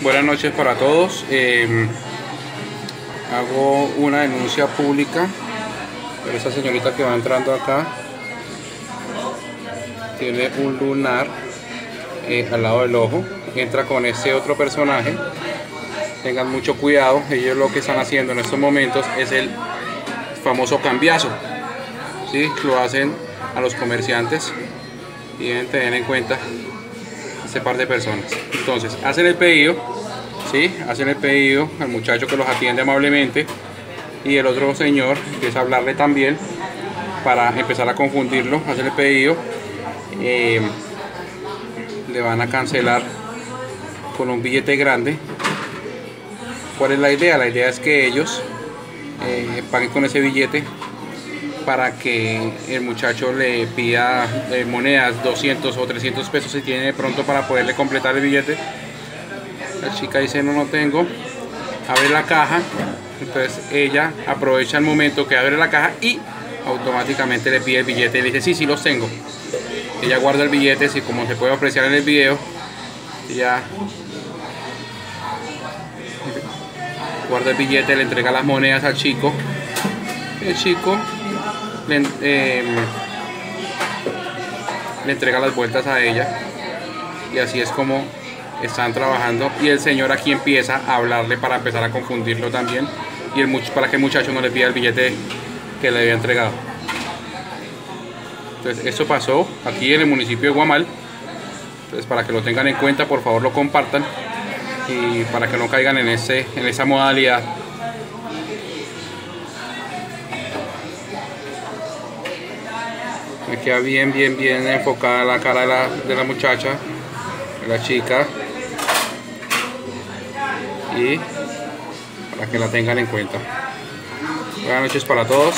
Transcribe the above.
Buenas noches para todos. Eh, hago una denuncia pública por esa señorita que va entrando acá. Tiene un lunar eh, al lado del ojo. Entra con ese otro personaje. Tengan mucho cuidado. Ellos lo que están haciendo en estos momentos es el famoso cambiazo. ¿sí? Lo hacen a los comerciantes y deben tener en cuenta este par de personas. Entonces, hacen el pedido, ¿sí? Hacen el pedido al muchacho que los atiende amablemente y el otro señor empieza a hablarle también para empezar a confundirlo, hacen el pedido, eh, le van a cancelar con un billete grande. ¿Cuál es la idea? La idea es que ellos eh, paguen con ese billete para que el muchacho le pida eh, monedas 200 o 300 pesos si tiene pronto para poderle completar el billete. La chica dice no, no tengo. Abre la caja. Entonces ella aprovecha el momento que abre la caja y automáticamente le pide el billete y le dice sí, sí los tengo. Ella guarda el billete, así como se puede apreciar en el video. Ella guarda el billete, le entrega las monedas al chico. El chico le, eh, le entrega las vueltas a ella. Y así es como están trabajando. Y el señor aquí empieza a hablarle para empezar a confundirlo también. Y el para que el muchacho no le pida el billete que le había entregado. Entonces eso pasó aquí en el municipio de Guamal. Entonces para que lo tengan en cuenta por favor lo compartan. Y para que no caigan en, ese, en esa modalidad me queda bien bien bien enfocada la cara de la, de la muchacha de la chica. Y para que la tengan en cuenta. Buenas noches para todos